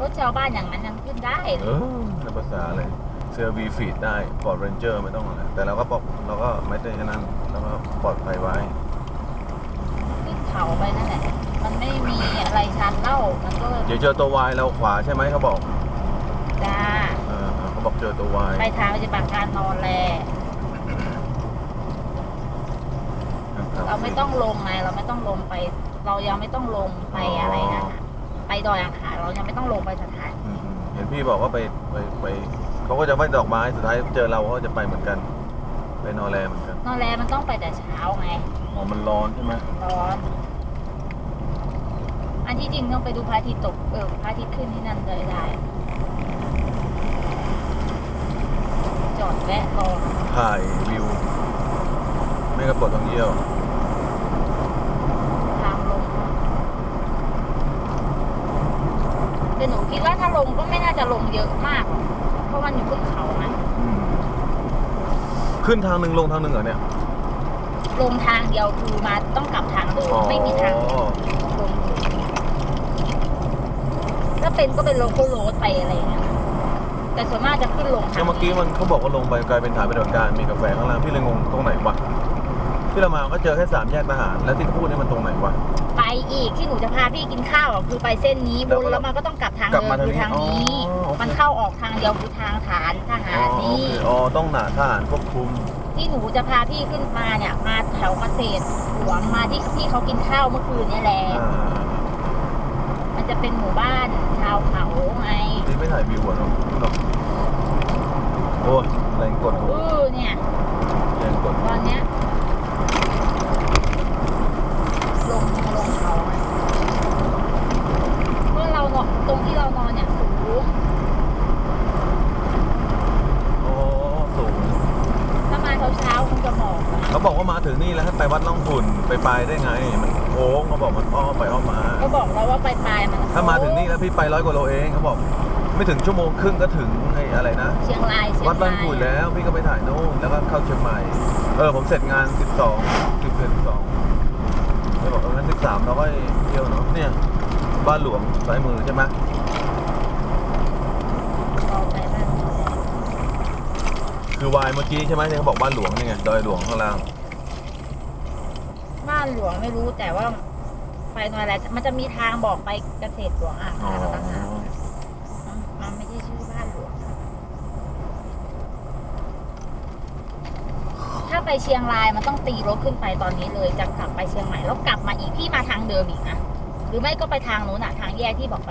รถชาวบ้านอย่างนั้นยังขึ้นได้เออในภาษาเลยเซอร์วีฟีดได้ฟอร์ดเรนเจอร์ไม่ต้องอะไรแต่เราก็บอกเราก็ไม่ได้แค่นั้นเราก็ปลอดภัยไว้ขึ้นเขาไปนั่นแหละมันไม่มีอะไรชันเล่ามันก็เดี๋ยวเจอตัววายเราขวาใช่ไหมเขาบอกจ้าเออเขาบอกเจอตัววายไปทางปฏิบัติการนอนแลเราไม่ต้องลงไงเราไม่ต้องลงไป เรายังไม่ต้องลงไปอะไรนะ ไปดอยอ่างขางเรายังไม่ต้องลงไปสถานอืมๆเห็นพี่บอกว่าไปไปไปเขาก็จะไปดอกไม้สุดท้ายเจอเราเขาก็จะไปเหมือนกัน ไปนอร์แลเหมือนกันนอนแลมันต้องไปแต่เช้าไงอ๋อมันร้อนใช่ไหมร้อนอันที่จริงต้องไปดูพระอาทิตย์ตกเออพระอาทิตย์ขึ้นที่นั่นเลยได้ จอดแวะรอถ่ายวิว ไม่กระปดท่องเที่ยว ทางลงแต่หนูคิ ดว่าถ้าลงก็ไม่น่าจะลงเยอะมากหรอกเพราะมันอยู่บนเขานะอืมขึ้นทางหนึ่งลงทางหนึ่งเหรอเนี่ยลงทางเดียวคือมาต้องกลับทางเดิมไม่มีทางอ๋อลงถ้าเป็นก็เป็นโลโก้โรดไปอะไรอย่างเงี้ยแต่ส่วนมากจะขึ้นลงทาก็งเมื่อกี้มันเขาบอกว่าลงไปกลายเป็นฐานปฏิบัติการมีกาแฟข้างล่างพี่เลยงงตรงไหนวะ ที่เรามาก็เจอแค่สามแยกทหาร แล้วที่เขาพูดนี่มันตรงไหนวะ ไปอีกที่หนูจะพาพี่กินข้าวอะคือไปเส้นนี้แล้ววนก็แล้วมันก็ต้องกลับทางกลับเดิมามคือทางทางนี้นี้อ๋อโอเคมันเข้าออกทางเดียวคือทางฐานทหาอ๋อรโอนี่เคอ๋อต้องหนาทหารควบคุม ที่หนูจะพาพี่ขึ้นมาเนี่ยมาแถวเกษตรหลวงมาที่พี่เขากินข้าวเมื่อคืนเนี่ยแหละอ่ามันจะเป็นหมู่บ้านชาวเขาไงที่ไม่ถ่ายวิวอะเนาะเนาะโอ้ยแรงกดเออเนี่ย แรงกด ตอนเนี้ยลงลงเขาไงเพราะเรานอนตรงที่เรานอนเนี่ยสูง โอ้สูง ถ้ามาเช้าเช้าๆคงจะหมอกนะ เขาบอกว่า มาถึงนี่แล้วให้ไปวัดล่องหุ่นไปไปได้ไง มันโค้งเขาบอกมันอ้อมไปอ้อมมา ก็บอกแล้วว่าปลายปลายๆมันถ้ามาถึงนี่แล้วพี่ไปร้อยกว่าโลเองเขาบอก ไม่ถึงชั่วโมงครึ่งก็ถึงไอ้อะไรนะเชียงรายเชียงวัดบ้านรายขุยแล้วพี่ก็ไปถ่ายนู่นแล้วก็เข้าเชียงใหม่ เออผมเสร็จงาน 12 10เดือน12ไม่บอกเอองั้น13เราก็เที่ยวเนาะเนี่ยบ้านหลวงซ้ายมือใช่ไหมเราไปบ้านเขาแล้วคือวายเมื่อกี้ใช่ไหมที่เขาบอกบ้านหลวงนี่ไงดอยหลวงข้างล่าง บ้านหลวงไม่รู้แต่ว่าไปหน่อยแหละมันจะมีทางบอกไปเกษตรหลวงอะอ๋อต่างหากมันไม่ใช่ชื่อบ้านหลวงถ้าไปเชียงรายมันต้องตีรถขึ้นไปตอนนี้เลยจะกลับไปเชียงใหม่แล้วกลับมาอีกพี่มาทางเดิมอีกนะหรือไม่ก็ไปทางนู้นอะทางแยกที่บอกไป